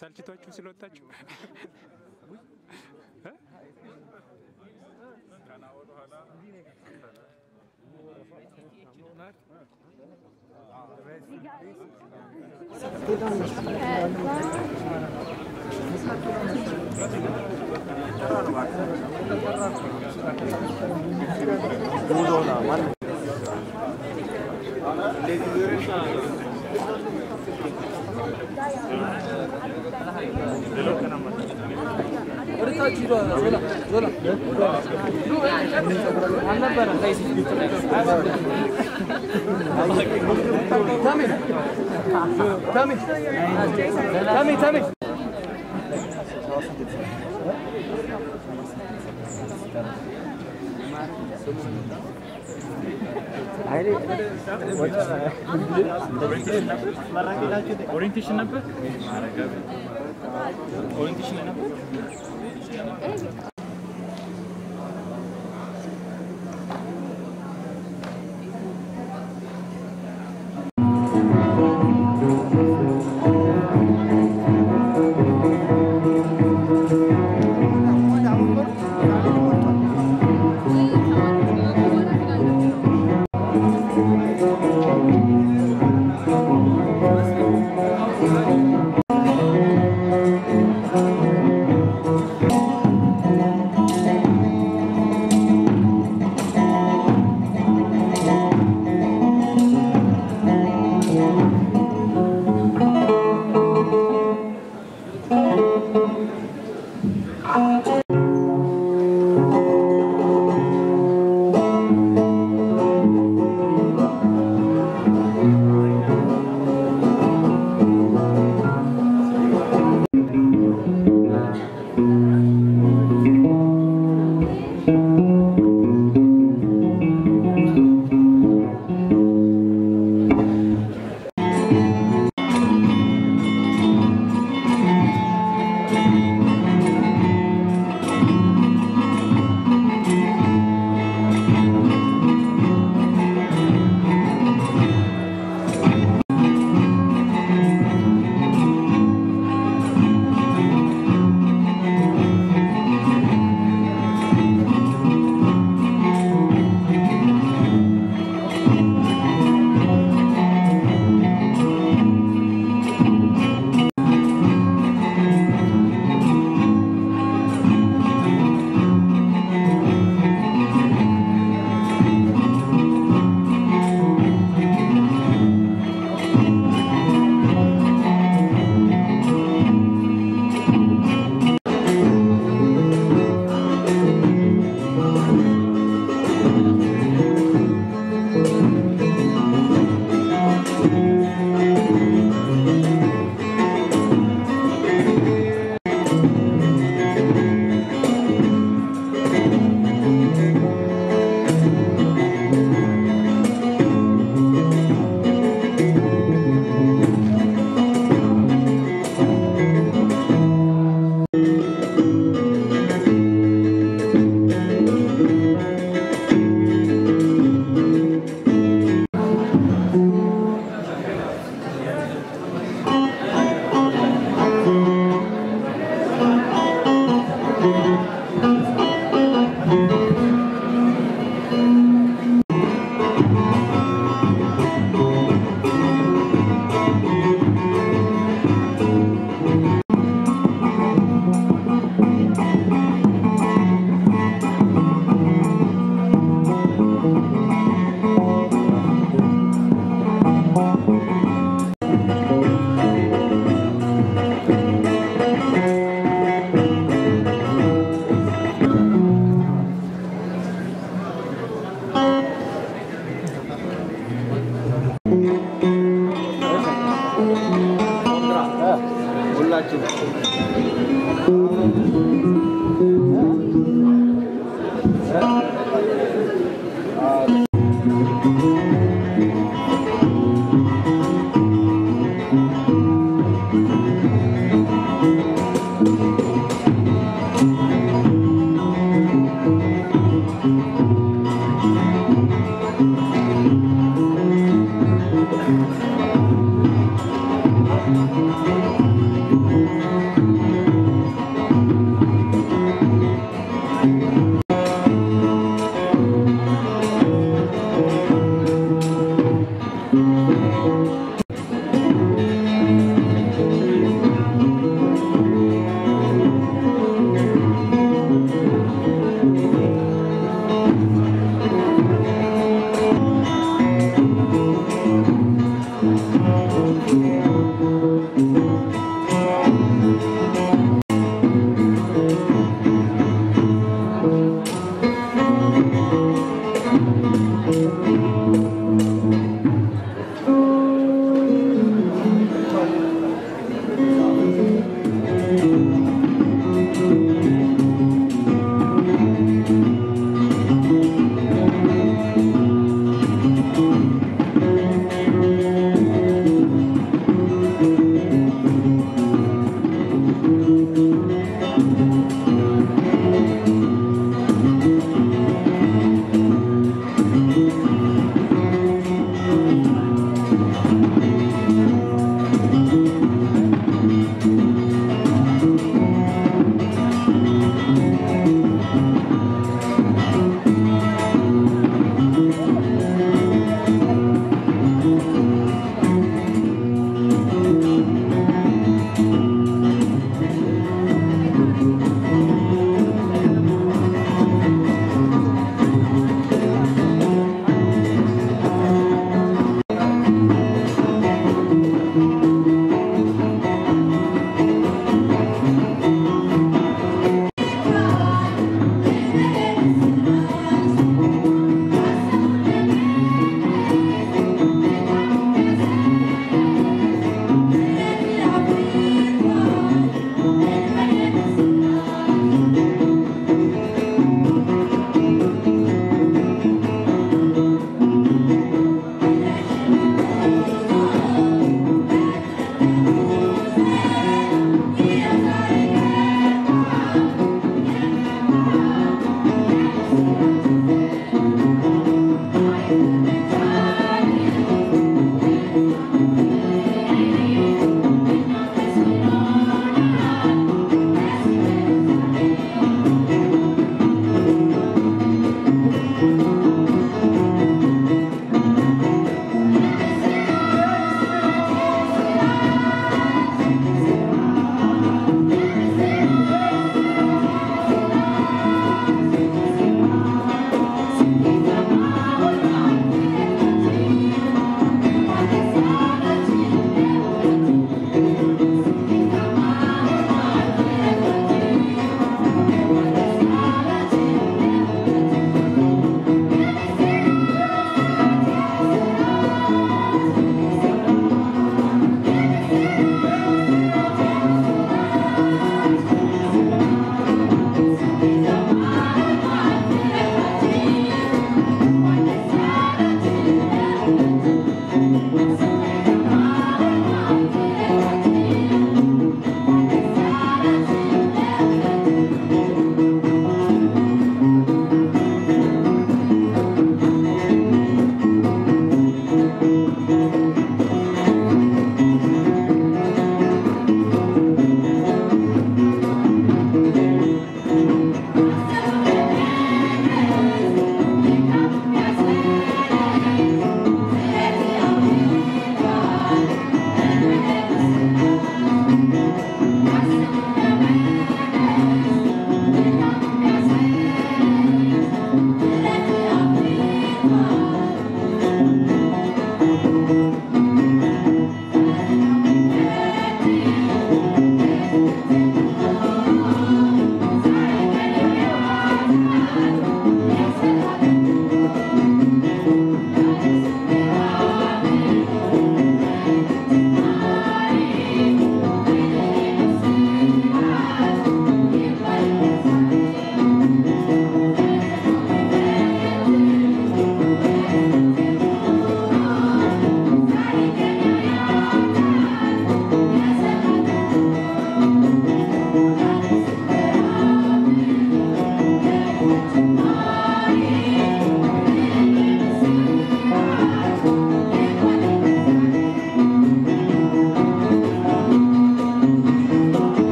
ሰልችቷችሁ ስለወጣችሁ ورتا جيرو زولا زولا انا بنا كايس تامي تامي تامي تامي Thank you. Hayır. Orientation number? Orientation number?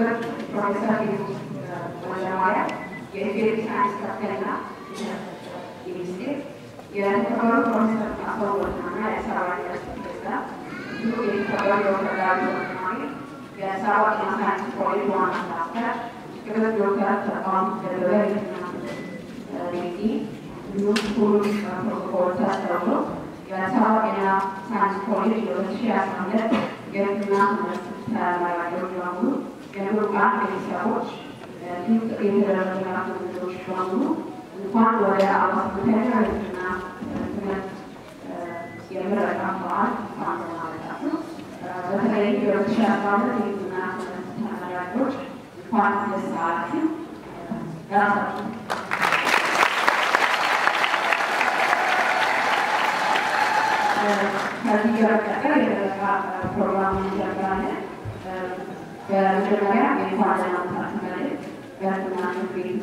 ክብር ፕሮፌሰር ሌሎች ወልደማርያም ሳይንስ ከፍተኛ ሚኒስቴር የተከበሩ ፕሮፌሰር አፈወርቅ ወልደማርያምና የሰራዋ ዩኒቨርሲቲ ፕሬዝዳንት የተከበሩ ዶክተር ዳዊት ወልደማርያም ሳይንስ ኮሌጅ ዋና ስራ ክብር ዶክተር ተቋም ደበበ ሬጌ እንዲሁም ሁሉም ፕሮቶኮል ተሰረቶ የሰራዋ ጤና ሳይንስ ኮሌጅ የሁለት ሺ አስራ ሁለት የሕክምና ተመራቂዎች በሙሉ የምሩቃን ቤተሰቦች እንዲሁም ጥሪ የተደረገላቸው እንግዶች በሙሉ እንኳን ወደ አዋሳኛ ሕክምና ትምህርት የምረቃ በዓል እንኳን ደህና መጣችሁ። በተለይ የሁለት ሺህ አስራ ሁለት የሕክምና ትምህርት ተመራቂዎች እንኳን ደስ አላችሁ። ራሳችሁ ከዚህ በመቀጠል የምረቃ ፕሮግራም እንጀምራለን። በመጀመሪያ የእንኳን ደህና መጣችሁ መልእክት በሕክምና ትምህርት ቤት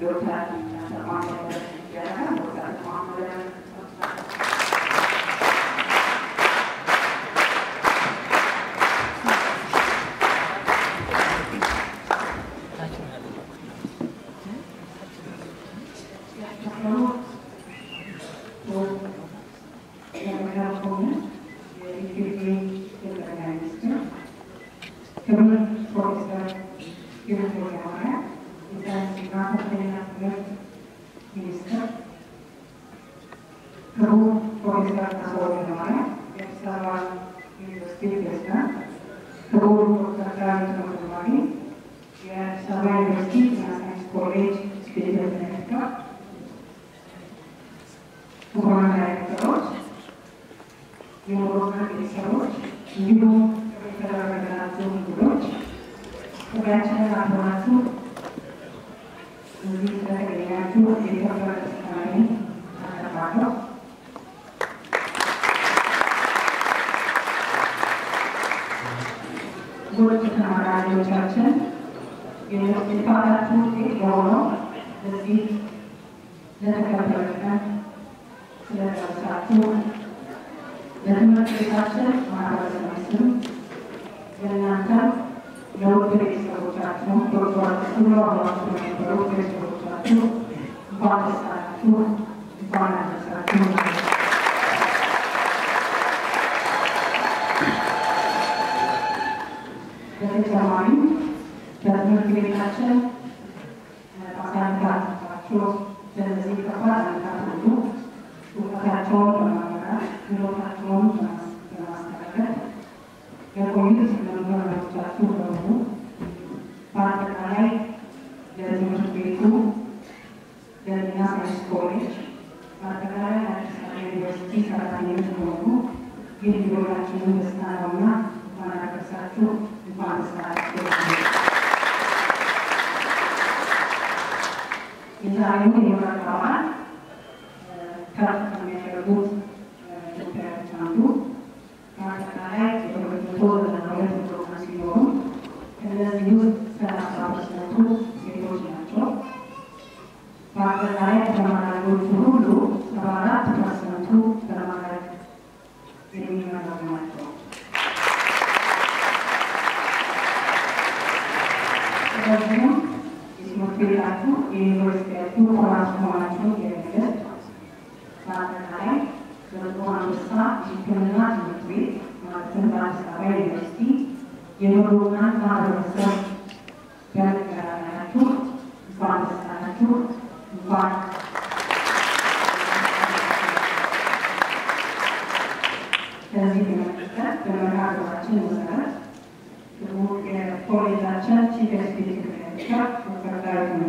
በዶክተር ተቋም ይደረጋል። ዶክተር ተቋም ጥሪያችንን አክብራችሁ እዚህ ስለተገኛችሁ የኢትዮጵያ ተስካሪ አቀርባለሁ። ብዙዎች ተመራቂዎቻችን የልፋታችሁ ውጤት የሆነው እዚህ ለተከበረ ቀን ስለደረሳችሁ ለትምህርት ቤታችን ማህበረሰብ ስም የእናንተም ዶክተራችሁ አብራችሁ የነበሩ ቤተሰቦቻችሁ እንኳን ደስ አላችሁ፣ እንኳን አደረሳችሁ። Tervetuloa tämän haavaa sinulla. Tuo puolilla chatsi keskittyy, mutta täytyy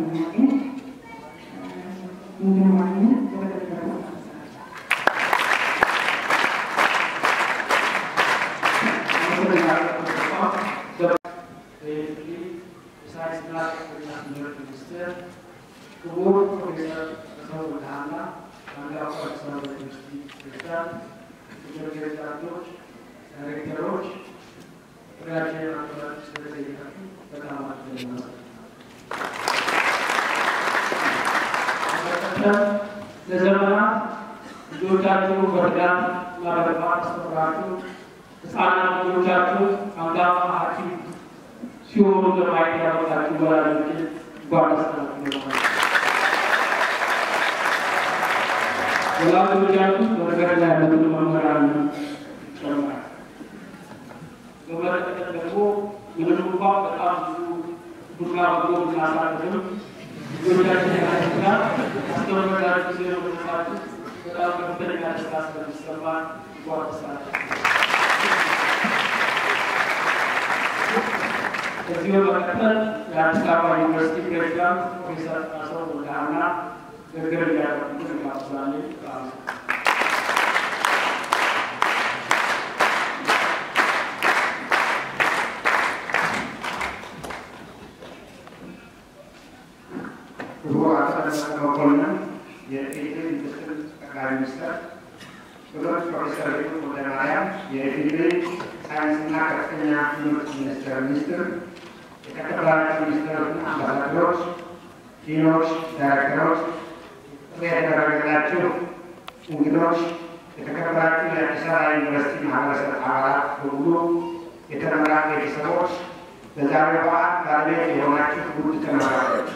በዓል ባለቤት የሆናችሁ ውድ ተመራቂዎች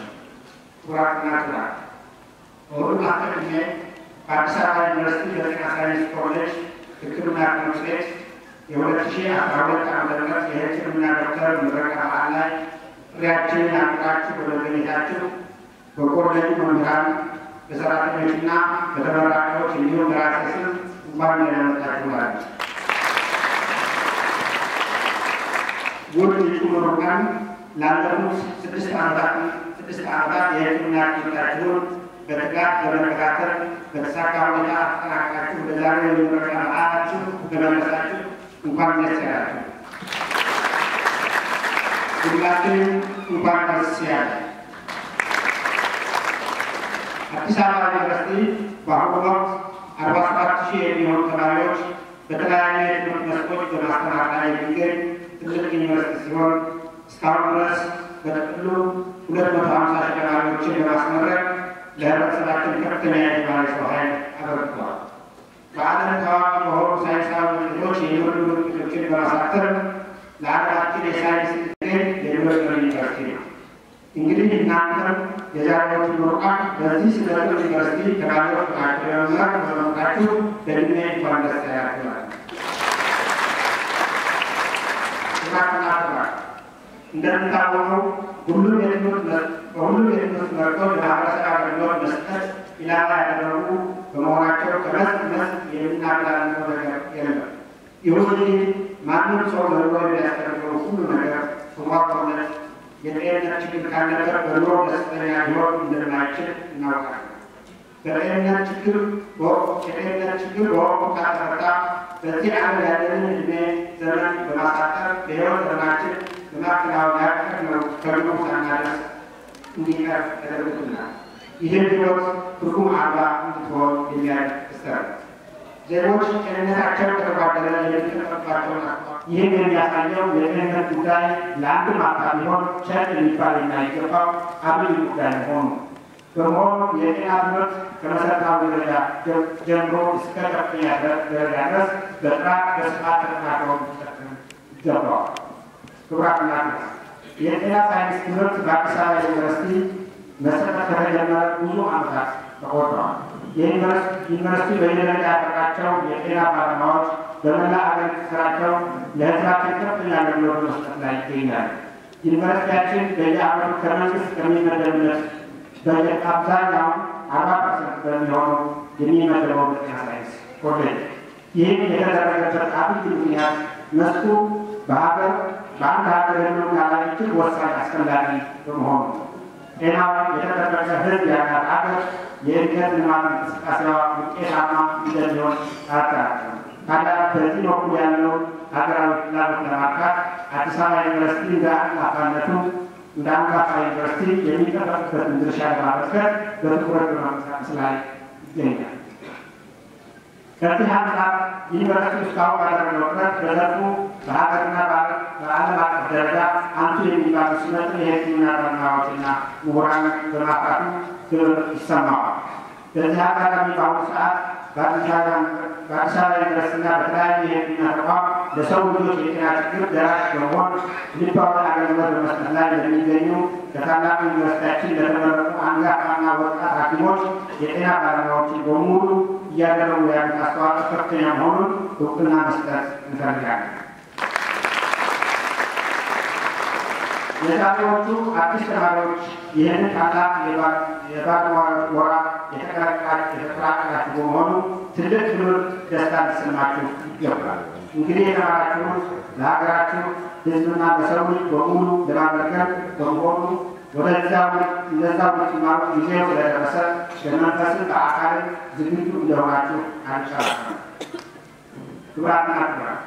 ኩራትና ኩራት በሁሉም አስቀድሜ በአዲስ አበባ ዩኒቨርሲቲ በጤና ሳይንስ ኮሌጅ ሕክምና ትምህርት ቤት የሁለት ሺህ አስራ ሁለት ዓመተ ምህረት የሕክምና ዶክተር ምረቃ በዓል ላይ ጥሪያችንን አክብራችሁ በመገኘታችሁ በኮሌጁ መምህራን፣ በሰራተኞችና በተመራቂዎች እንዲሁም በራሴ ስም እንኳን ደህና መጣችሁ እላለሁ። ውድ እጩ ምሩቃን ላለፉት ስድስት ዓመታት ስድስት ዓመታት የሕክምና ትምህርታችሁን በትጋት በመከታተል በተሳካ ሁኔታ አጠናቅቃችሁ በዛሬው የምረቃ በዓላችሁ በመድረሳችሁ እንኳን ደስ ያላችሁ። ሁላችንም እንኳን ደስ ያለን። አዲስ አበባ ዩኒቨርሲቲ በአሁኑ ወቅት አርባ ሰባት ሺህ የሚሆኑ ተማሪዎች በተለያዩ የትምህርት መስኮች በማስተማር ላይ የሚገኝ ትልቅ ዩኒቨርሲቲ ሲሆን እስካሁን ድረስ በጥቅሉ ሁለት መቶ ሀምሳ ሺህ ተማሪዎችን በማስመረቅ ለህብረተሰባችን ከፍተኛ የተማሪ ሰው ኃይል አበርክቷል። በዓለም ታዋቂ በሆኑ ሳይንሳዊ ውጤቶች የሚወዱ ውጤቶችን በማሳተም ለሀገራችን የሳይንስ ጥገኝ የሚወደው ዩኒቨርሲቲ ነው። እንግዲህ እናንተም የዛሬዎቹ ምሩቃን በዚህ ስለ ዩኒቨርሲቲ ተማሪዎች ናቸው ለመማር በመምጣችሁ በእድሜ እንኳን ደስ ያላችሁ። ስራትና ስራት እንደምታወቀው ሁሉም በሁሉም የትምህርት መርቶች የማህበረሰብ አገልግሎት መስጠት ኢላማ ያደረጉ በመሆናቸው ከመስክ መስክ የምናገላልነው ነገር የለም። ይሁን እንጂ ማንም ሰው ለኑሮ የሚያስፈልገው ሁሉ ነገር ተሟልቶለት የጤንነት ችግር ካለበት በኑሮ ደስተኛ ሊሆን እንደማይችል እናውቃለን። በጤንነት ችግር የጤንነት ችግር በወቅቱ ካልተፈታ በዚህ ዓለም ያለንን ዕድሜ ዘመን በማሳጠር በሕይወት ዘመናችን በማከናወን ያቀድነው ከግቡ ሳናደርስ እንዲቀር ያደርጉናል። ይህን ሕይወት ትርጉም አልባ እንድትሆን የሚያደርግ ክስተት ነው። ዜጎች ጤንነታቸው ከተጓደለ የሚጠቀምባቸው ይህን የሚያሳየው የጤንነት ጉዳይ ለአንድ ማታ ቢሆን ቸር የሚባል የማይገባው አብይ ጉዳይ መሆኑ በመሆኑ የጤና ትምህርት ከመሰረታዊ ደረጃ ጀምሮ እስከ ከፍተኛ ደረጃ ድረስ በጥራት በስፋት ተጠናክሮ ሊቀጥል ይገባዋል። ክቡራትና ክቡራን የጤና ሳይንስ ትምህርት በአዲስ አበባ ዩኒቨርሲቲ መሰጠት ከተጀመረ ብዙ ዓመታት ተቆጥረዋል። ዩኒቨርሲቲ በየደረጃ ያፈራቸው የጤና ባለሙያዎች በመላ አገሪቱ ስራቸው ለሕዝባችን ከፍተኛ አገልግሎት መስጠት ላይ ይገኛሉ። ዩኒቨርሲቲያችን በየዓመቱ ከመንግስት ከሚመደብለት በጀት አብዛኛውን አርባ percent በሚሆነው የሚመደበው በጤና ሳይንስ ኮሌጅ። ይህም የተደረገበት አብይ ምክንያት መስኩ በሀገር በአንድ ሀገር ህልውና ላይ እጅግ ወሳኝ አስፈላጊ በመሆኑ ጤናው የተጠበቀ ህዝብ ያላት ሀገር የእድገት ልማት እንቅስቃሴዋ ውጤታማ እንደሚሆን አያጠራጥርም። ታዲያ በዚህ በኩል ያለው ሀገራዊ ፍላጎት ለማርካት አዲስ አበባ ዩኒቨርሲቲ እንደ አንጋፋነቱ እንደ አንጋፋ ዩኒቨርሲቲ የሚጠበቅበትን ድርሻ ለማበርከት በትኩረት በመንቀሳቀስ ላይ ይገኛል። ከዚህ አንጻር ዩኒቨርሲቲ እስካሁን ባደረገው ጥረት በዘርፉ በሀገርና በዓለም አቀፍ ደረጃ አንቱ የሚባሉ ስመጥር የሕክምና ባለሙያዎችና ምሁራን በማፍራቱ ክብር ይሰማዋል። በዚህ አጋጣሚ በአሁኑ ሰዓት በአዲስ አበባ ዩኒቨርሲቲና በተለያዩ የሕክምና ተቋም ለሰው ልጆች የጤና ችግር ደራሽ በመሆን ልባዊ አገልግሎት በመስጠት ላይ ለሚገኙ ከታላቁ ዩኒቨርሲቲያችን ለተመረጡ አንጋፋና ወጣት ሐኪሞች የጤና ባለሙያዎችን በሙሉ እያደረጉ ያሉት አስተዋጽኦ ከፍተኛ መሆኑን እውቅና መስጠት እንፈልጋለን። የዛሬዎቹ አዲስ ተማሪዎች ይህንን ታላቅ የባለሙያዎች ወራ የተቀላቀላችሁ በመሆኑ ትልቅ ክብር፣ ደስታ ሊሰማችሁ ይገባል። እንግዲህ የተማራችሁት ለሀገራችሁ ሕዝብና ለሰው ልጅ በሙሉ ለማገልገል በመሆኑ እንደዛው ልትማሩ ጊዜው ስለደረሰ በመንፈስም በአካልም ዝግጁ እንደሆናችሁ አንጨራም። ክቡራትና ክቡራን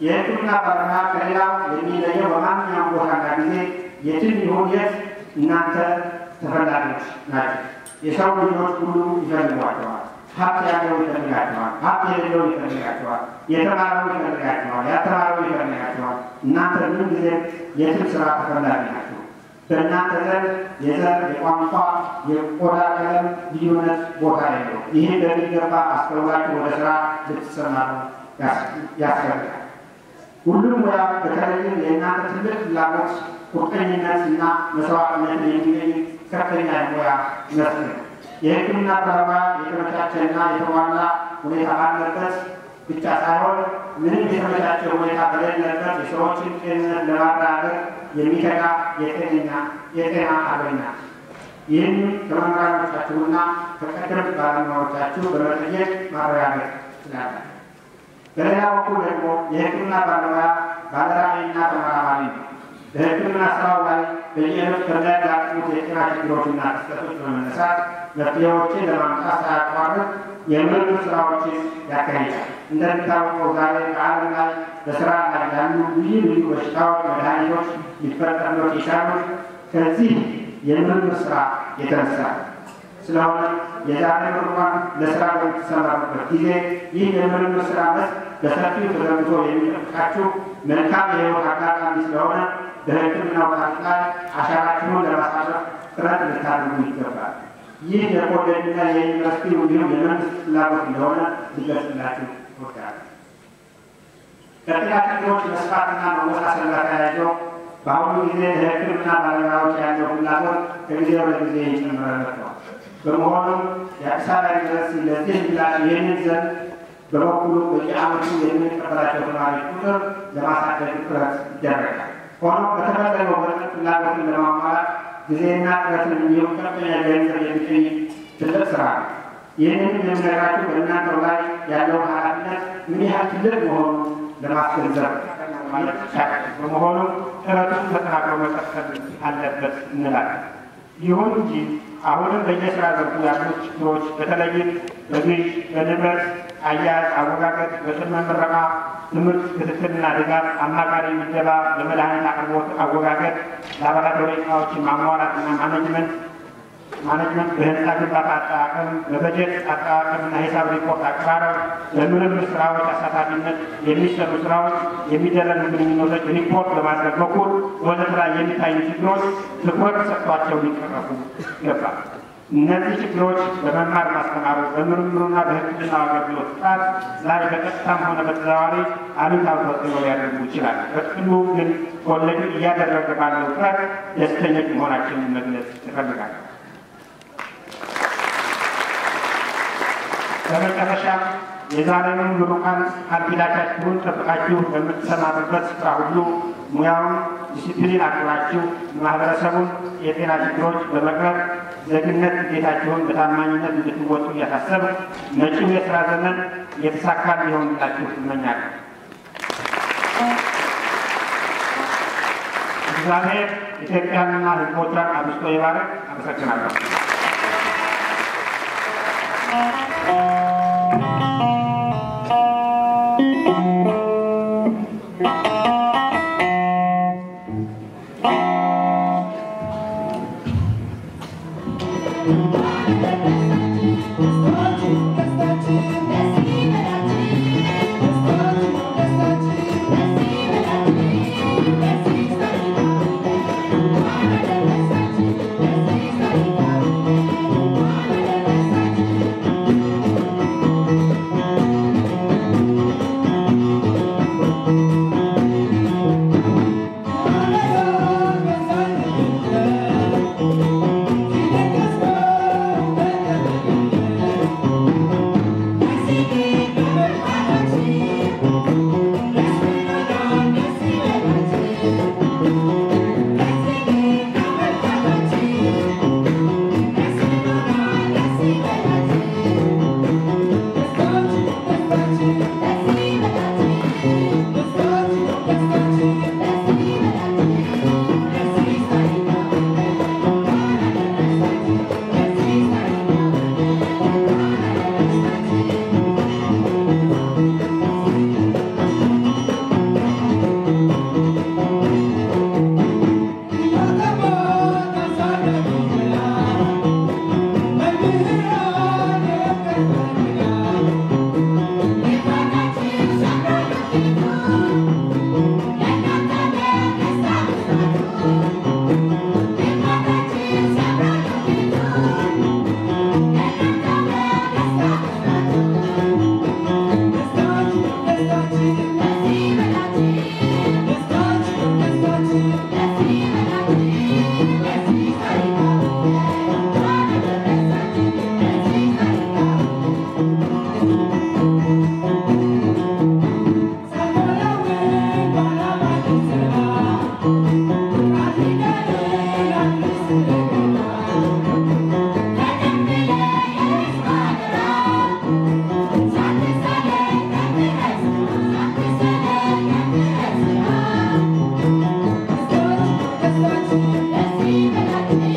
የሕክምና ባለሙያ ከሌላው የሚለየው በማንኛውም ቦታና ጊዜ የትም ይሁን የት እናንተ ተፈላጊዎች ናቸው። የሰው ልጆች ሁሉ ይፈልጓቸዋል። ሀብት ያለው ይፈልጋቸዋል። ሀብት የሌለው ይፈልጋቸዋል። የተማረው ይፈልጋቸዋል። ያልተማረው ይፈልጋቸዋል። እናንተ ምን ጊዜ የትም ስራ ተፈላጊ ናቸው። በእናንተ ዘንድ የዘር፣ የቋንቋ፣ የቆዳ ቀለም ልዩነት ቦታ የለው። ይህን በሚገባ አስተውላችሁ ወደ ስራ ልትሰማሩ ያስፈልጋል። ሁሉም ሙያ በተለይም የእናንተ ትልቅ ፍላጎት፣ ቁርጠኝነት እና መስዋዕትነት የሚገኝ ከፍተኛ መስክ ነው። የሕክምና ባለሙያ የተመቻቸና የተሟላ ሁኔታ ባለበት ብቻ ሳይሆን ምንም የተመቻቸ ሁኔታ በሌለበት የሰዎችን ጤንነት ለማረጋገጥ የሚተጋ የጤነኛ የጤና አርበኛ ይህን ከመምህራኖቻችሁና ከቀደምት ባለሙያዎቻችሁ በመጠየቅ ማረጋገጥ ትችላላችሁ። በሌላ በኩል ደግሞ የሕክምና ባለሙያ ባለራዕይና ተመራማሪ ነው። በሕክምና ስራው ላይ በየዕለቱ ከሚያጋጥሙት የጤና ችግሮችና ክስተቶች በመነሳት መፍትሄዎችን ለማምጣት ሳያቋርጥ የምርምር ስራዎችን ያካሂዳል። እንደሚታወቀው ዛሬ በዓለም ላይ በስራ ላይ ያሉ ልዩ ልዩ በሽታዎች መድኃኒቶች ሊፈጠሩለት የቻሉት ከዚህ የምርምር ስራ የተነሳ ስለሆነ የዛሬ ምሩቃን ለስራ በምትሰማሩበት ጊዜ ይህ የምርምር ስራ መስክ በሰፊው ተዘርግቶ የሚጠብቃችሁ መልካም የህይወት አጋጣሚ ስለሆነ በሕክምናው ታሪክ አሻራችሁን ለማሳረፍ ጥረት ልታደርጉ ይገባል። ይህ የኮሌጅና የዩኒቨርሲቲ እንዲሁም የመንግስት ፍላጎት እንደሆነ ሊገልጽላችሁ እወዳለሁ። ከጤና ችግሮች መስፋትና መወሳሰል ጋር ተያይዞ በአሁኑ ጊዜ ለሕክምና ባለሙያዎች ያለው ፍላጎት ከጊዜ ወደ ጊዜ መጥቷል። በመሆኑም የአዲስ አበባ ዩኒቨርሲቲ ለዚህ ምላሽ ይህንን ዘንድ በበኩሉ በየዓመቱ የምንቀበላቸው ተማሪዎች ቁጥር ለማሳደግ ጥረት ይደረጋል። ሆኖም በተፈለገው መጠን ፍላጎትን ለማሟላት ጊዜና ጥረትን እንዲሁም ከፍተኛ ገንዘብ የሚጠይቅ ትልቅ ስራ ነው። ይህንን የምነግራችሁ በእናንተው ላይ ያለው ኃላፊነት ምን ያህል ትልቅ መሆኑን ለማስገንዘብ ማለት ይቻላል። በመሆኑም ጥረቱን ተጠናክሮ መቀጠል አለበት እንላለን። ይሁን እንጂ አሁንም በየስራ ዘርፉ ያሉ ችግሮች በተለይም በግዥ፣ በንብረት አያያዝ፣ አወጋገጥ፣ በቅድመ ምረቃ ትምህርት ክትትልና ድጋፍ፣ አማካሪ ምደባ፣ በመድኃኒት አቅርቦት አወጋገጥ፣ ላቦራቶሪ እቃዎችን ማሟላትና management management በህንፃ ግንባታ አጠቃቀም፣ በበጀት አጠቃቀምና ሂሳብ ሪፖርት አቀራረብ፣ በምርምር ስራዎች አሳታፊነት የሚሰሩ ስራዎች፣ የሚደረጉ ግንኙነቶች ሪፖርት በማድረግ በኩል ወዘተ ላይ የሚታዩ ችግሮች ትኩረት ሰጥቷቸው ሊቀረፉ ይገባል። እነዚህ ችግሮች በመማር ማስተማሩ በምርምሩና በሕክምና አገልግሎት ጥራት ላይ በቀጥታም ሆነ በተዘዋዋሪ አሉታዊ ተጽዕኖ ሊያደርጉ ይችላል። በጥቅሉ ግን ኮሌጁ እያደረገ ባለው ጥረት ደስተኞች መሆናችንን መግለጽ እፈልጋለሁ። በመጨረሻም የዛሬውን ምሩቃን ቃል ኪዳናችሁን ጠብቃችሁ በምትሰማሩበት ስፍራ ሁሉ ሙያውን ዲሲፕሊን አክብራችሁ ማህበረሰቡን የጤና ችግሮች በመቅረብ ዜግነት ግዴታችሁን በታማኝነት እንድትወጡ እያሳሰብ መጪው የስራ ዘመን የተሳካ እንዲሆንላችሁ እመኛለሁ። እግዚአብሔር ኢትዮጵያንና ሕዝቦቿን አብዝቶ ይባርክ። አመሰግናለሁ። Let's see can. light.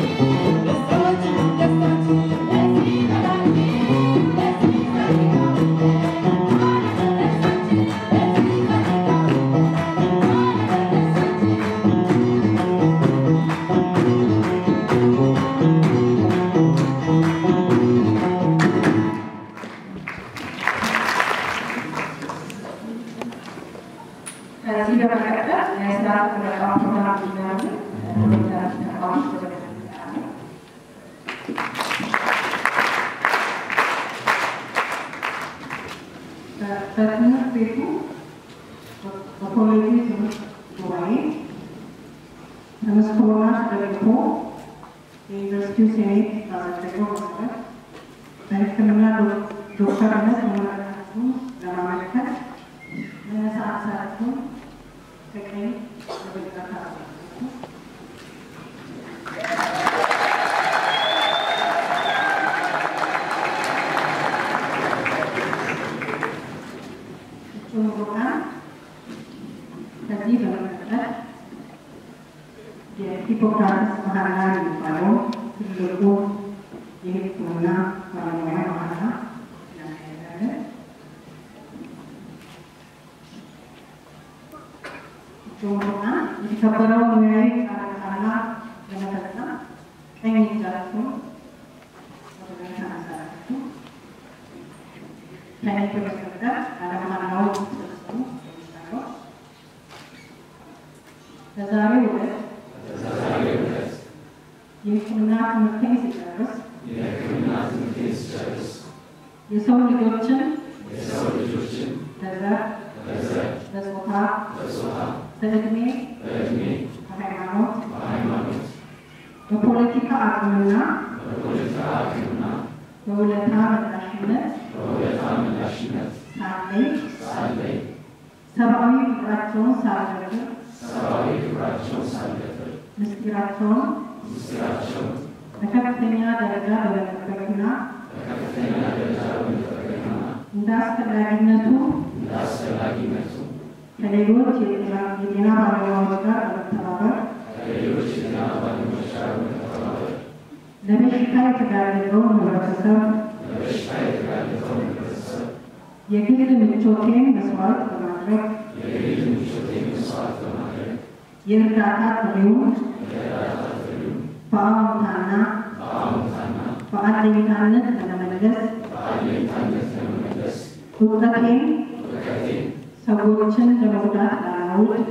ፍቅራቸውን ሳልደፍር ምስጢራቸውን በከፍተኛ ደረጃ በመጠበቅና እንደ አስፈላጊነቱ ከሌሎች የጤና ባለሙያዎች ጋር በመተባበር ለበሽታ የተጋለጠውን ህብረተሰብ የግል ምቾቴን መስዋዕት በማድረግ የእርዳታ ጥሪውን በአዎንታና በአለኝታነት ለመመለስ እውቀቴን ሰዎችን ለመጉዳት ላላውል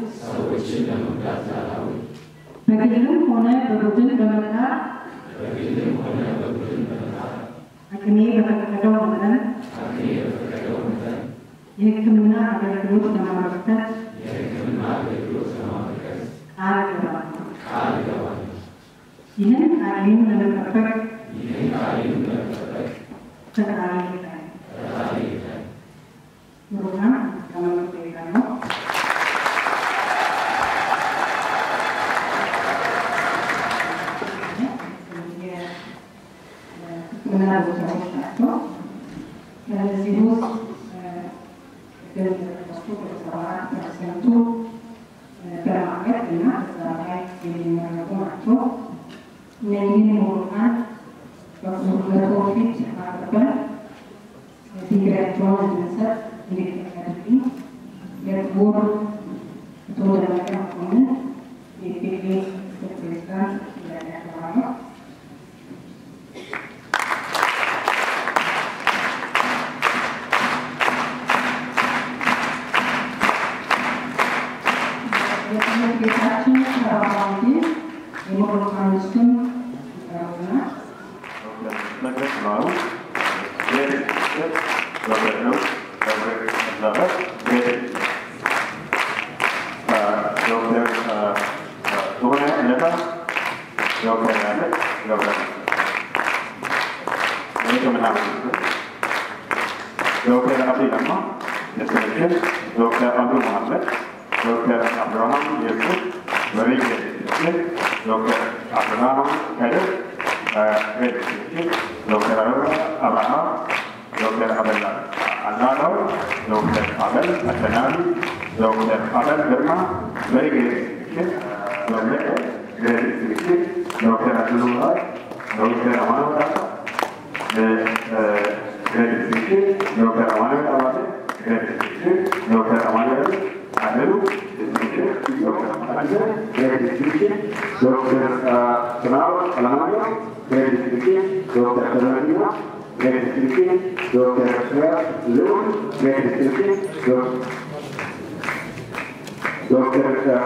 በግልም ሆነ በቡድን በመጣር አቅሜ በፈቀደው መጠን የሕክምና አገልግሎት ለማበርከት ቃል እገባለሁ። ይህን ቃሌን ለመጠበቅ ፈጣሪ ይርዳኝ። ምሩቃን እንድትቀመጡ እጠይቃለሁ። የሕክምና ቦታዎች ናቸው። ከዚህ ውስጥ ገንዘብ አራት ፐርሰንቱ በማቀድ እና በዛ ላይ የሚመረቁ ናቸው። እነዚህን ምሩቃን በፕሮፊት አቅርበን ዲግሪያቸውን እንድንሰጥ እንዲፈቀድልኝ የክቡር አቶ ደመቀ መኮንን የኢፌዴሪ የትምህርት ቤታችን ተባባሪ የምሩቃን ስም ይቀርቡና መድረክ ነው። ዶክተር ነው ዶክተር ዶክተር ሆነ ለታ ዶክተር ያለ ዶክተር የሕክምና ዶክተር አብዲ ለማ የትምህርት ዶክተር አብዱ መሐመድ ዶክተር አብርሃም የሱፍ በቤት ዶክተር አብርሃም ከድር ዶክተር አብርሃም ዶክተር አበላ አናለው ዶክተር አበል አሸናፊ ዶክተር አበል ግርማ በግሬድ ዶክተር አድሉ ዶክተር አማኑኤል ዶክተር አማኑኤል አባተ ዶክተር አማኑኤል አደሉ mayor, de distribución, Dr. Sonaro Alana Mayor, de distribución, Dr. Sonaro Lima, de distribución, Dr. Suárez León, de distribución, Dr.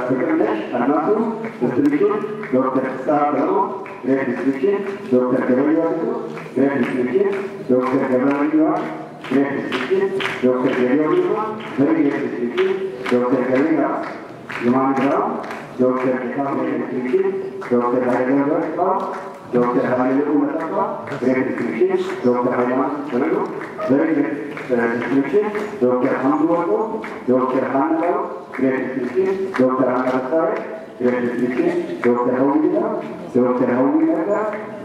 Fernandes Arnazo, de distribución, Dr. Sara Ramos, de distribución, Dokter Gabriel Alonso, de distribución, Dr. Gabriel Lima, de distribución, Dr. Gabriel Lima, de distribución, Dr. Gabriel Lima, Jumandra, Dr. Kitabu Electricity, Dr. Harijan Rasta, Dr. Harijan Umataka, great description, Dr. Harijan Sarulu, very great description, Dr. Hamduwako, Dr. Hanagalo, great description, Dr. Hanagastare, great description, Dr. Hawida, Dr. Hawida,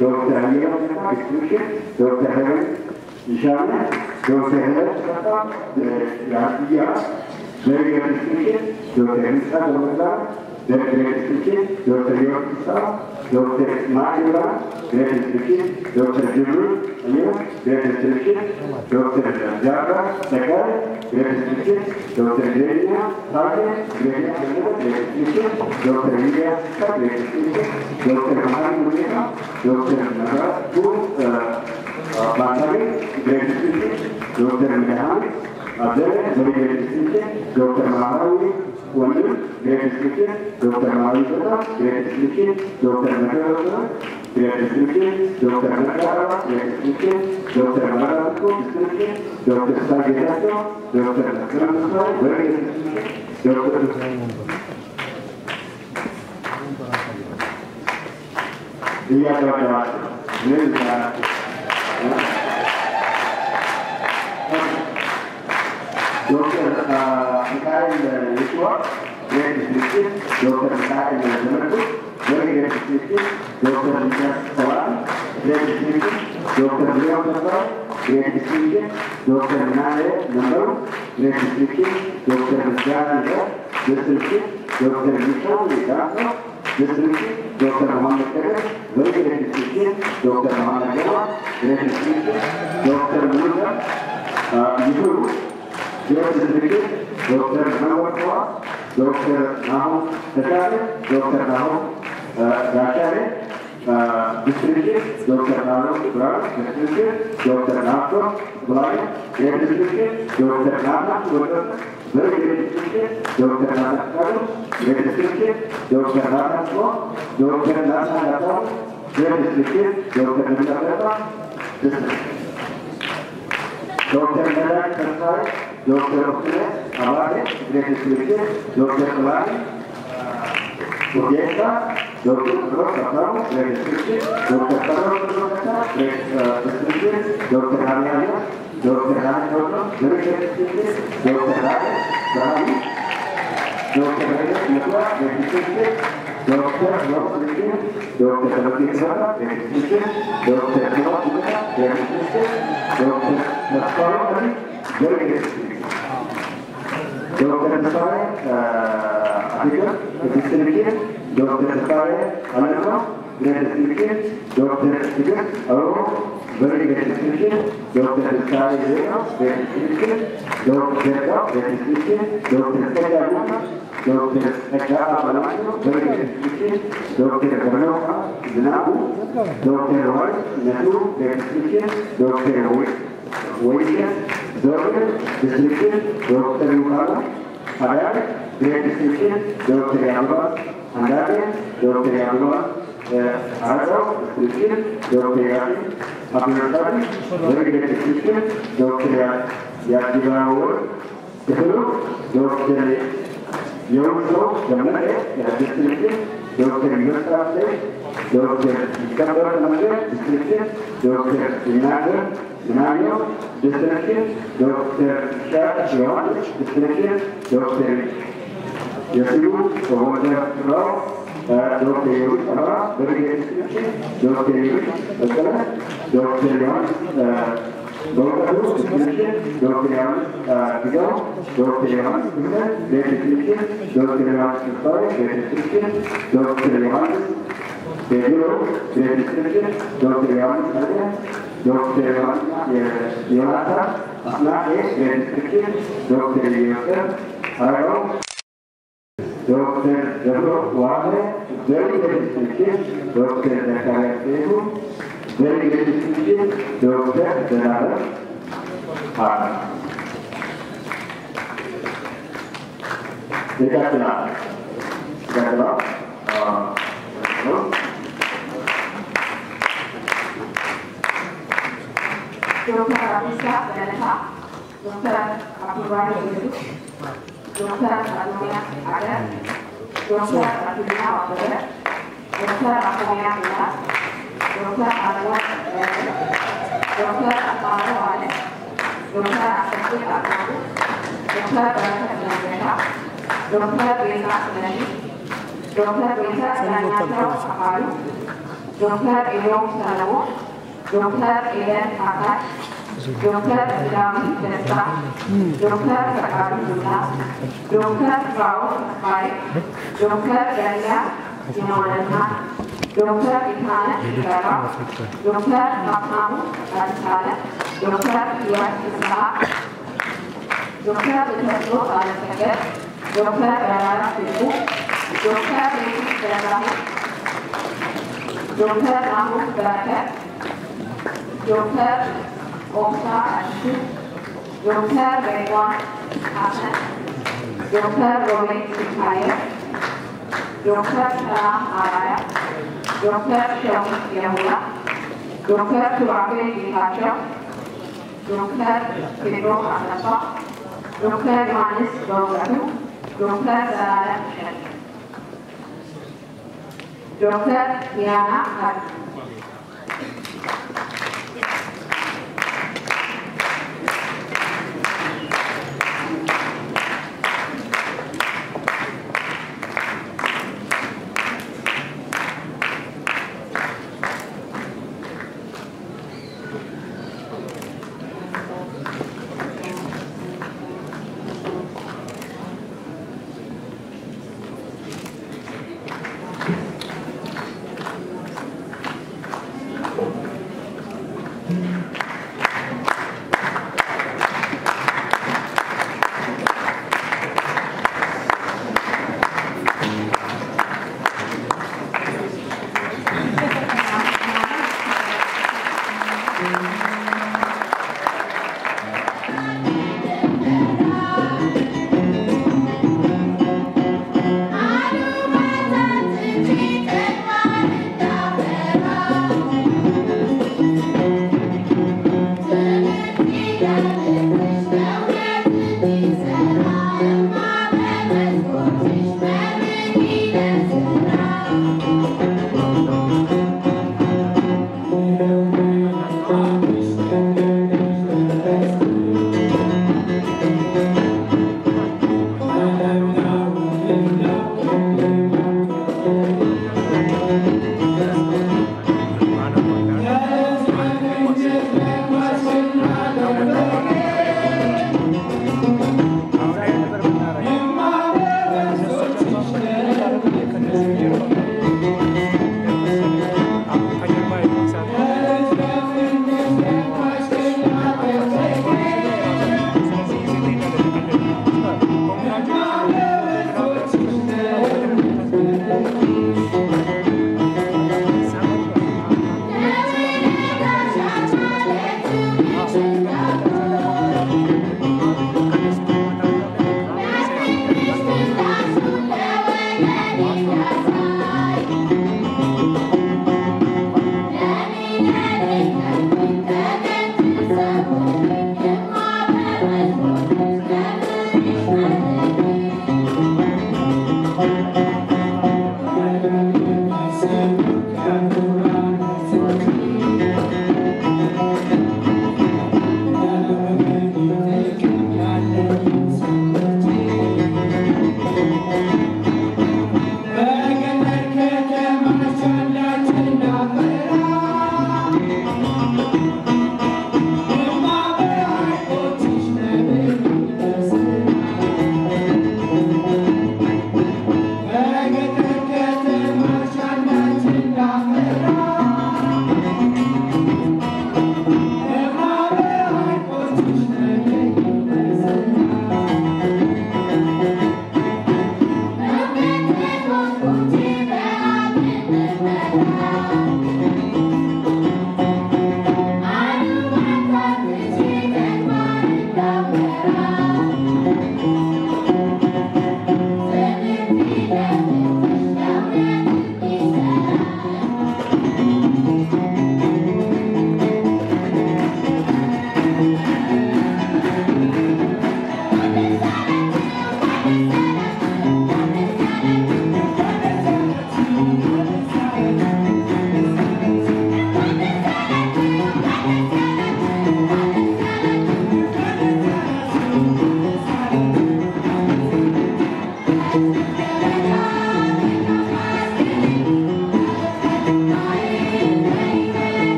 Dr. Hawida description, Dr. Hawida Nishana, Dr. Hawida Shata, Dr. Hawida Sevgili yöneticilik, görevimizde bulunurlar. Devletçilik, görevimizde, devlet mağdurlar, devletçilik, devlet gümrük, devletçilik, devlet yarda, tekrar, devletçilik, devlet geriye, sadece, geriye, devletçilik, devlet geriye, devletçilik, devlet mağdurlar, devlet yarda, bu, Bahçeli, devletçilik, devlet mühendis, अध्यक्ष मेरी district doctor महारावी वंदन great district doctor महावी सत्ता great district doctor नगर सत्ता great district doctor नगरावा great district doctor महाराज को डिस्ट्रिक्ट डॉक्टर सागेता को, डॉक्टर नगरावा को ग्रेट डिस्ट्रिक्ट डॉक्टर दिया का जवाब मिल जाए dokter Ikaen dan Yusuf, Grand Distriksi, dokter Ikaen dan Jemenekut, Grand Distriksi, dokter Dinas Selang, Grand Distriksi, dokter beliau Tentor, Grand Distriksi, dokter Nare, Nambar, Grand Distriksi, dokter Rizal, Distriksi, dokter Rizal, Dato, Distriksi, dokter Ramadhan, Grand Distriksi, dokter Ramadhan, Grand Distriksi, dokter Muda, Uh, you. Dewan Sertifikat, Dr. Nawan Kuat, Dr. Naum Tekare, Dr. Naum Dakare, Sertifikat, Dr. Naum Ibrahim, Sertifikat, Dr. Nato Ibrahim, Sertifikat, Dr. Nana Kuat, Dr. Nana Karus, Sertifikat, Dr. Nana Kuat, Dr. Nana Datom, Sertifikat, Dr. Nana Datom, Sertifikat. Dr. Nadak Kansai, Dr. Okune Abade, Secretary Secretary, Dr. Kalani, Ugeta, Dr. Ross Abdau, Secretary Secretary, Dr. Taro Kudokata, Secretary Dr. Haryana, Dr. Hani Rono, Secretary Secretary, Dr. Raj, Sahabi, Dr. Rajat Mutwa, Secretary Secretary, dokter dokter klinik dokter tenaga kesehatan dari sistem dokter perawat juga dari sistem dokter nasional tadi dari dokter nasional eh, Afrika dari sedikit dokter nasional Amerika dari sedikit dokter juga Eropa böyle yetiştirici, gösterisi sahibi, yetiştirici, Aragão, Cristina, Dorotea, Abdulazari, Dorotea Cristina, Dorotea Yadilawur, Kesulu, Dorotea Yoruso, Yamune, Yadilawur, Dorotea Yusase, Dorotea Iskandar Namade, Cristina, Dorotea Inaga, Inayo, Cristina, Dorotea Shah, Johan, Cristina, Dorotea Yasilu, Dorotea Rao, Dok Dewi, apa? Berbagai Dok Dewi, betul? Dok Dewan, Dok Agus, Dok Dewan, tiga, Dok Dewan, tiga, Dewi Dok Dewan, empat, Dewi Dok Dewan, Dewi, Dewi Dok Dewan, ada, Dok Dewan, ya, Yolanda, Asna, eh, Dewi Dok Dewi Yosef, Ayo, Doctor Dobro Wale, very very speaking, Doctor Nakarasemu, very very speaking, Doctor Danara. Amen. Dekat kenal. Dekat kenal. Uh, Dokter Abisa, benar tak? Dokter Abdul Jurusan Dokter ada jurusan Dokter waktunya jurusan Dokter kita jurusan Dokter jurusan awal Dokter jurusan akhir Dokter tahu jurusan Dokter Indonesia jurusan Dokter Indonesia jurusan Dokter Indonesia awal Dokter ilmu selalu Dokter ilmu pakar Wereldwijd dames in de zaak, wereldwijd verhoudingen, wereldwijd vrouwen bij, wereldwijd rijden in Orlena, wereldwijd Italië in Vera, wereldwijd Batman bij Italië, wereldwijd Irak in de zaak, wereldwijd de Tesla aan het verkeer, wereldwijd rijden in de boek, wereldwijd in de Vera, wereldwijd aanhoek bij het, wereldwijd Oktav Joker Rewan Ahmed, Joker Rohit Sikhayev, Joker Salam Araya, Joker Shawit Yahula, Joker Turabeh Gihasha, Joker Pedro Anafa, Joker Manis Gogatu, Joker Zarayat Shen, Joker Yana Hart.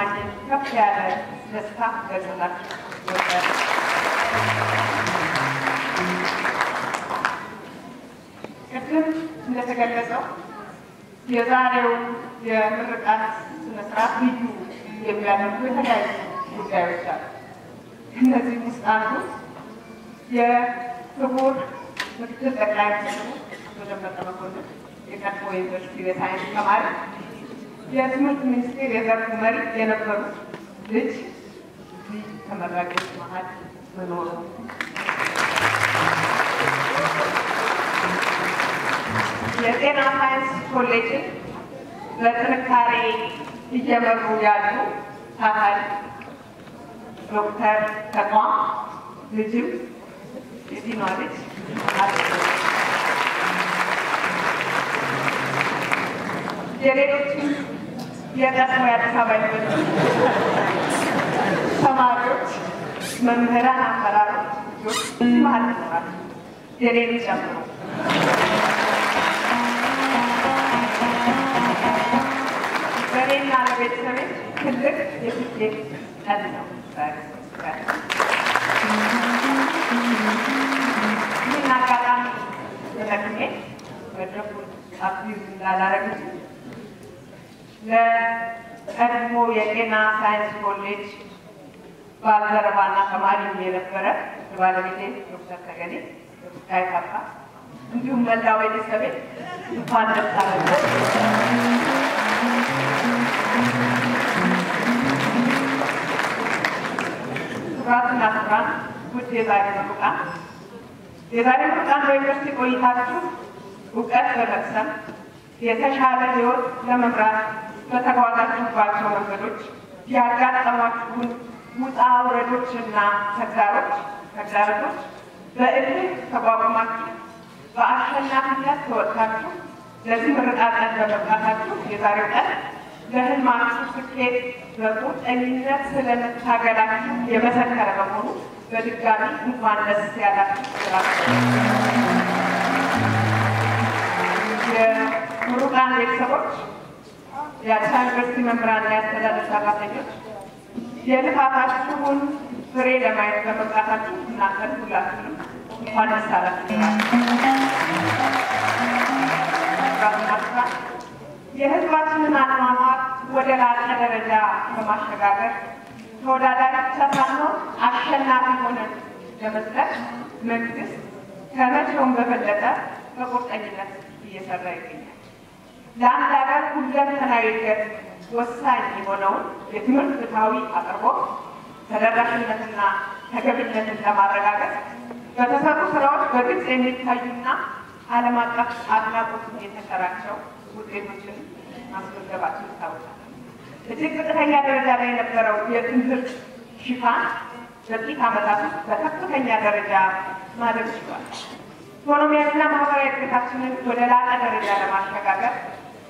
የተሰማኝን ከፍ ያለ ደስታ እወዳለሁ። ቅድም እንደተገለጸው የዛሬው የምርቃት ስነስርዓት ልዩ የሚያደርጉ የተለያዩ ጉዳዮች አሉ። እነዚህ ውስጥ አንዱ የክቡር ምክትል ጠቅላይ ሚኒስትሩ አቶ ደመቀ መኮንን የቀድሞ ዩኒቨርሲቲ የሳይንስ ተማሪ የትምህርት ሚኒስቴር የዘርፉ መሪ የነበሩት ልጅ እዚህ ተመራቂዎች መሀል መኖሩ የጤና ሳይንስ ኮሌጅን በጥንካሬ እየመሩ ያሉ ታታሪ ዶክተር ተቋም ልጅም የዲኗ ልጅ የሌሎችም የቀድሞ የአዲስ ተማሪዎች፣ መምህራን፣ አመራሮች ልጆች መሀል ይኖራሉ የኔን ጨምሮ። በእኔና ለቤተሰቤ ትልቅ የስኬት ቀን ነው። ይህን አጋጣሚ ተጠቅሜ መድረኩን አብዝ እንዳላረግ ለቀድሞ የጤና ሳይንስ ኮሌጅ ባልደረባና ተማሪ የነበረ ባለቤቴ ዶክተር ተገኔ ዶክተር ካፋ እንዲሁም መላው ቤተሰቤ እንኳን ደስ አላችሁ። ክቡራትና ክቡራን ውድ የዛሬ ምሩቃን የዛሬ ምሩቃን በዩኒቨርሲቲ ቆይታችሁ እውቀት በመቅሰም የተሻለ ሕይወት ለመምራት በተጓዛችሁባቸው መንገዶች ያጋጠሟችሁን ውጣ ውረዶችና ተግዳሮች ተግዳሮቶች በእልህ ተቋቁማችሁ በአሸናፊነት ተወጥታችሁ ለዚህ ምርቃት ቀን በመብቃታችሁ የዛሬው ቀን ለህልማችሁ ስኬት በቁርጠኝነት ስለመታገላችሁ የመሰከረ በመሆኑ በድጋሚ እንኳን ደስ ያላችሁ። የምሩቃን ቤተሰቦች፣ የአዲስ አበባ ዩኒቨርሲቲ መምህራንና የአስተዳደር ሰራተኞች የልፋታችሁን ፍሬ ለማየት በመብቃታችሁ እናንተን ሁላችሁንም እንኳን ደስ አላችሁ። የህዝባችንን አኗኗር ወደ ላቀ ደረጃ በማሸጋገር ተወዳዳሪ ብቻ ሳንሆን አሸናፊ ሆነን ለመዝለቅ መንግስት ከመቼውም በበለጠ በቁርጠኝነት እየሰራ ይገኛል። ለአንድ ሀገር ሁለንተናዊ እድገት ወሳኝ የሆነውን የትምህርት ፍትሐዊ አቅርቦት ተደራሽነትና ተገቢነትን ለማረጋገጥ በተሰሩ ስራዎች በግልጽ የሚታዩና ዓለም አቀፍ አድናቆት የተቸራቸው ውጤቶችን ማስመዝገባቸው ይታወቃል። እጅግ ዝቅተኛ ደረጃ ላይ የነበረው የትምህርት ሽፋን በጥቂት ዓመታት ውስጥ በከፍተኛ ደረጃ ማደግ ችሏል። ኢኮኖሚያዊና ማህበራዊ እድገታችንን ወደ ላቀ ደረጃ ለማሸጋገር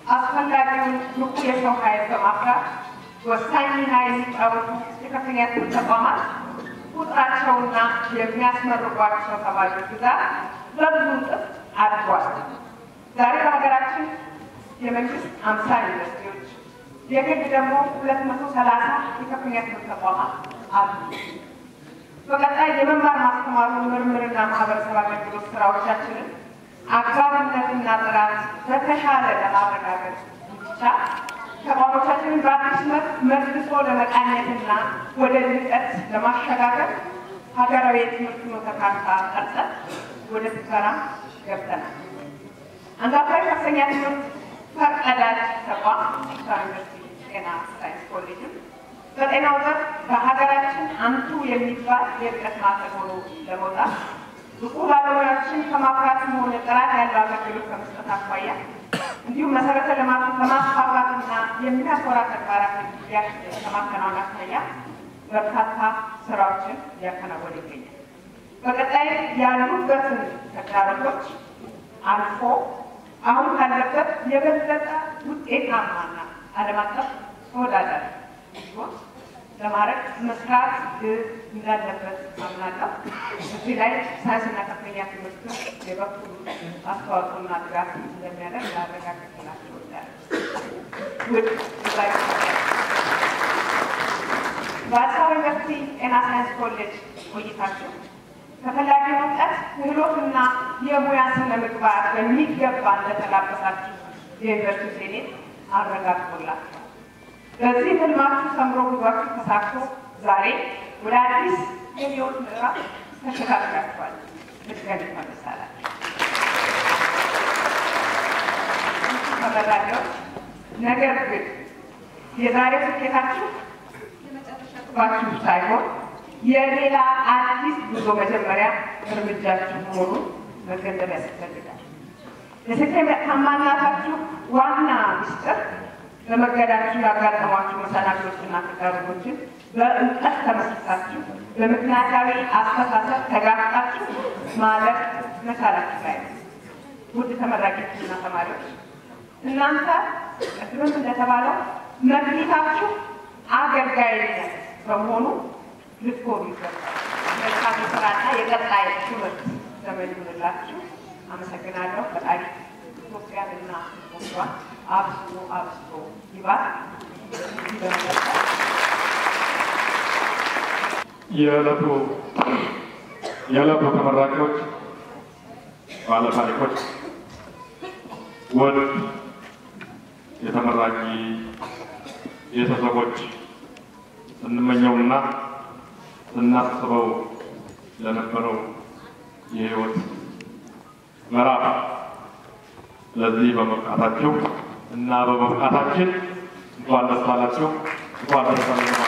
አስፈላጊውን ብቁ የሰው ኃይል በማፍራት ወሳኝ ሚና የሚጫወቱ የከፍተኛ ትምህርት ተቋማት ቁጥራቸውና የሚያስመርቋቸው ተማሪዎች ብዛት በብዙ እጥፍ አድጓል። ዛሬ በሀገራችን የመንግስት አምሳ ዩኒቨርሲቲዎች የግል ደግሞ ሁለት መቶ ሰላሳ የከፍተኛ ትምህርት ተቋማት አሉ። በቀጣይ የመማር ማስተማሩ ምርምርና ማህበረሰብ አገልግሎት ስራዎቻችንን አግባብነትና ጥራት በተሻለ ለማረጋገጥ ብቻ ተቋሞቻችንን በአዲስ መልሶ ለመቃኘትና ወደ ልቀት ለማሸጋገር ሀገራዊ የትምህርት ፍኖተ ካርታ ወደ ትግበራ ገብተናል። አንጋፋ ከፍተኛ ትምህርት ፈርቀዳጅ ተቋም ዩኒቨርሲቲ ጤና ሳይንስ ኮሌጅም በጤናው ዘርፍ በሀገራችን አንቱ የሚባል የእድገት ማዕከል ሆኖ ለመውጣት ብቁ ባለሙያዎችን ከማፍራትም ሆነ ጥራት ያለው አገልግሎት ከመስጠት አኳያ እንዲሁም መሰረተ ልማቱን ከማስፋፋትና የሚያኮራ ተግባራት ከማከናወን አኳያ በርካታ ስራዎችን እያከናወነ ይገኛል። በቀጣይ ያሉበትን ተግዳሮቶች አልፎ አሁን ካለበት የበለጠ ውጤታማና ዓለም አቀፍ ተወዳዳሪ ለማድረግ መስራት እንዳለበት አምናለሁ። እዚህ ላይ ሳይንስና ከፍተኛ ትምህርት የበኩሉ አስተዋጽኦና ድጋፍ እንደሚያደርግ ውድ ጉባኤ በአዲስ አበባ ዩኒቨርሲቲ ጤና ሳይንስ ኮሌጅ ቆይታችሁ ተፈላጊውን እውቀት ክህሎትና የሙያ ስነ ምግባር በሚገባ እንደተላበሳችሁ የዩኒቨርሲቲ ሴኔት አረጋግጦላችኋል። በዚህ ህልማችሁ ሰምሮ ጉዟችሁ ተሳክቶ ዛሬ ወደ አዲስ የህይወት ምዕራፍ ተሸጋግራችኋል። ምስጋና ይመለሳላል። ተመራቂዎች፣ ነገር ግን የዛሬው ስኬታችሁ ግባችሁ ሳይሆን የሌላ አዲስ ጉዞ መጀመሪያ እርምጃችሁ መሆኑን መገንዘብ ያስፈልጋል። የስኬታማነታችሁ ዋና ምስጢር በመገዳችሁ ያጋጠሟችሁ መሰናክሎችና ተግዳሮቶችን በእውቀት ተመስርታችሁ በምክንያታዊ አስተሳሰብ ተጋፍጣችሁ ማለፍ መቻላችሁ ላይ ውድ ተመራቂዎችና ተማሪዎች እናንተ ቅድምም እንደተባለው መክሊታችሁ አገልጋይነት በመሆኑ ልትኮሩ ይገባል። መልካም ስራና የቀጣይ ትምህርት ዘመን ይሁንላችሁ። አመሰግናለሁ። ፈጣሪ ኢትዮጵያንና ሕዝቦቿን አብዝቶ አብዝቶ ይባርክ። የዕለቱ የዕለቱ ተመራቂዎች ባለታሪኮች ወድ የተመራቂ ቤተሰቦች ስንመኘውና ስናስበው ለነበረው የህይወት ምዕራፍ ለዚህ በመብቃታችሁ እና በመብቃታችን እንኳን ደስ አላችሁ፣ እንኳን ደስ ነው።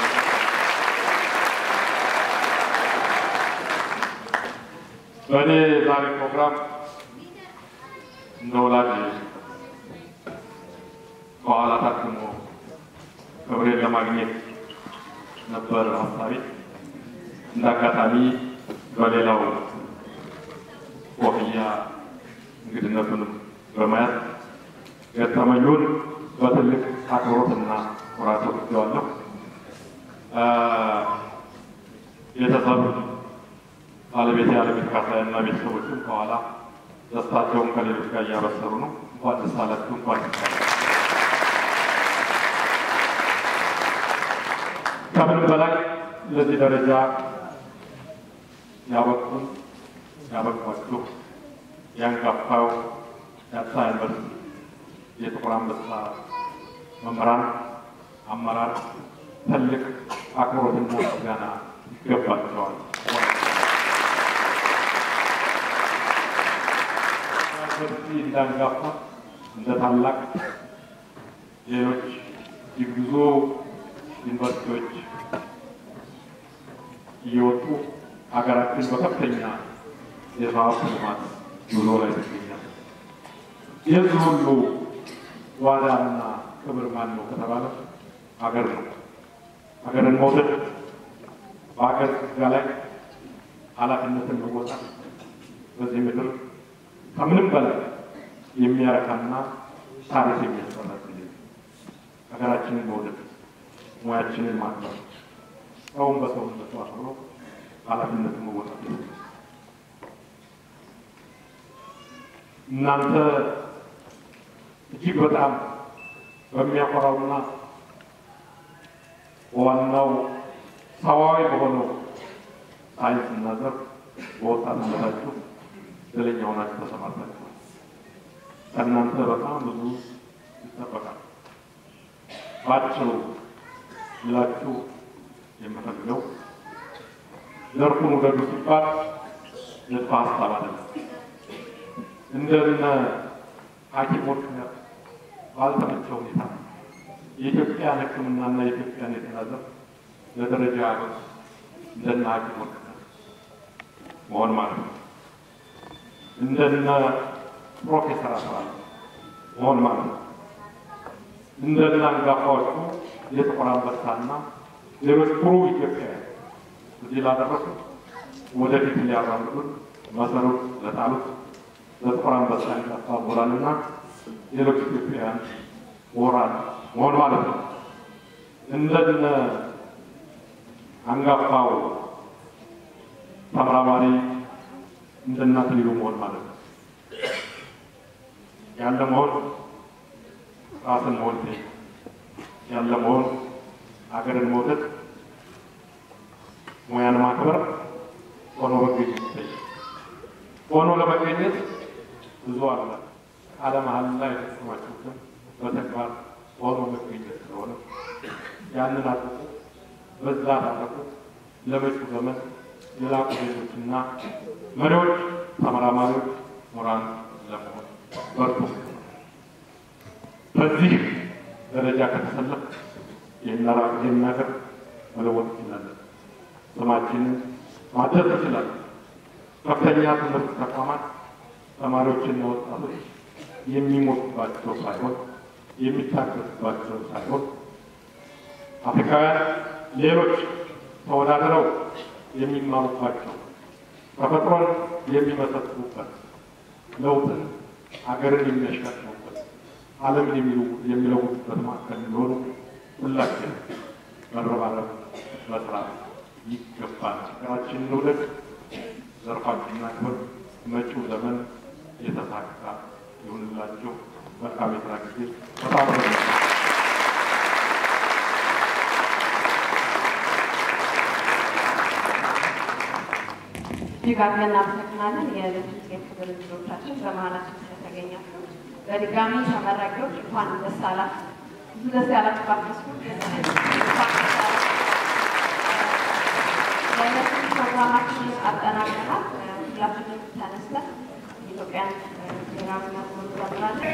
በእኔ ዛሬ ፕሮግራም እንደ ወላጅ ከኋላ ታክሞ ክብሬን ለማግኘት ነበር ሀሳቤ። እንደ በሌላው ኮፍያ እንግድነቱንም በማየት ገጠመኙን በትልቅ አክብሮትና ኩራት ወስደዋለሁ። ቤተሰብ ባለቤት ያለቤት ካሳያ እና ቤተሰቦችም ከኋላ ደስታቸውን ከሌሎች ጋር እያበሰሩ ነው። እንኳን ደስ አላችሁ፣ እንኳን ከምንም በላይ ለዚህ ደረጃ ያበቁን ያበቋችሁ ያንጋፋው የአዲስ አበባ ዩኒቨርሲቲ የጥቁር አንበሳ መምህራን፣ አመራር ትልቅ አክብሮትና ምስጋና ይገባቸዋል። ዩኒቨርሲቲ እንዳንጋፋ እንደ ታላቅ ሌሎች የጉዞ ዩኒቨርሲቲዎች እየወጡ ሀገራችን በከፍተኛ የሀብት ልማት ጉዞ ላይ ትገኛል። የዚህ ሁሉ ዋዳና ክብር ማን ነው ከተባለ ሀገር ነው። ሀገርን መውደድ በሀገር ጋ ላይ ኃላፊነትን መወጣት በዚህ ምድር ከምንም በላይ የሚያረካና ታሪክ የሚያስፈራ ሀገራችንን መውደድ፣ ሙያችንን ማክበር፣ ሰውን በሰውነቱ አክብሮ ኃላፊነትን መወጣት እናንተ እጅግ በጣም በሚያኮራውና ዋናው ሰዋዊ በሆነው ሳይንስና ዘርፍ በወጣትነታችሁ እድለኛ ሆናችሁ ተሰማርታችኋል። ከእናንተ በጣም ብዙ ይጠበቃል። ባጭሩ ላችሁ የምፈልገው ዘርፉን ውደዱ ሲባል ንድፈ ሀሳብ አይደለም። እንደነ ሐኪሞች ባልተመቸ ሁኔታ የኢትዮጵያን ሕክምናና የኢትዮጵያን የጤና ዘርፍ ለደረጃ ያበቁ እንደነ ሐኪሞች መሆን ማለት ነው። እንደነ ፕሮፌሰር አስራት መሆን ማለት ነው። እንደነ አንጋፋዎቹ የጥቁር አንበሳና ሌሎች ኩሩ ኢትዮጵያውያን እዚህ ላደረሱ ወደፊት ሊያራምዱን መሰረት ለጣሉት ለጥቁር አንበሳ አንጋፋ ምሁራንና ሌሎች ኢትዮጵያውያን ምሁራን መሆን ማለት ነው። እንደነ አንጋፋው ተመራማሪ እንደነ አክሊሉ መሆን ማለት ነው። ያለ መሆን ራስን መሆን ያለ መሆን ሀገርን መውደድ፣ ሙያን ማክበር፣ ሆኖ መገኘት ሆኖ ለመገኘት ብዙ አለ። ቃለ መሃላ የተፈጸማችሁትን በተግባር ሆኖ መገኘት ስለሆነ ያንን አድርጉ፣ በዛ ታረቁ። ለመጪው ዘመን የላቁ ዜጎችና መሪዎች፣ ተመራማሪዎች፣ ምሁራን ለመሆን በርቱ። በዚህ ደረጃ ከተሰለፍ ይህን ሀገር መለወጥ እንችላለን። ስማችንን ማደስ እንችላለን። ከፍተኛ ትምህርት ተቋማት ተማሪዎችና ወጣቶች የሚሞቱባቸው ሳይሆን የሚታገሱባቸው ሳይሆን አፍሪካውያን ሌሎች ተወዳድረው የሚማሩባቸው ተፈጥሮን የሚመሰክሩበት ለውጥን ሀገርን የሚያሻሽሩበት ዓለምን የሚለውጡበት ማዕከል እንዲሆኑ ሁላችን መረባረብ መስራት ይገባል። ሀገራችንን እንውደድ፣ ዘርፋችንን አክብር። መጪው ዘመን የተሳካ ይሁንላቸው። መልካም የስራ ጊዜ። በጣም እጅግ እናመሰግናለን። የልጅ የክብር እንግዶቻችን በመሀላችን ስለተገኛችሁ በድጋሚ ተመራቂዎች እንኳን ደስ አላችሁ። ብዙ ደስ ያላችሁ ባትመስሉ የዕለቱን ፕሮግራማችንን አጠናቀናል። ሁላችንም ተነስተን የኢትዮጵያን Gracias.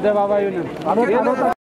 ወደ አደባባዩ ነው።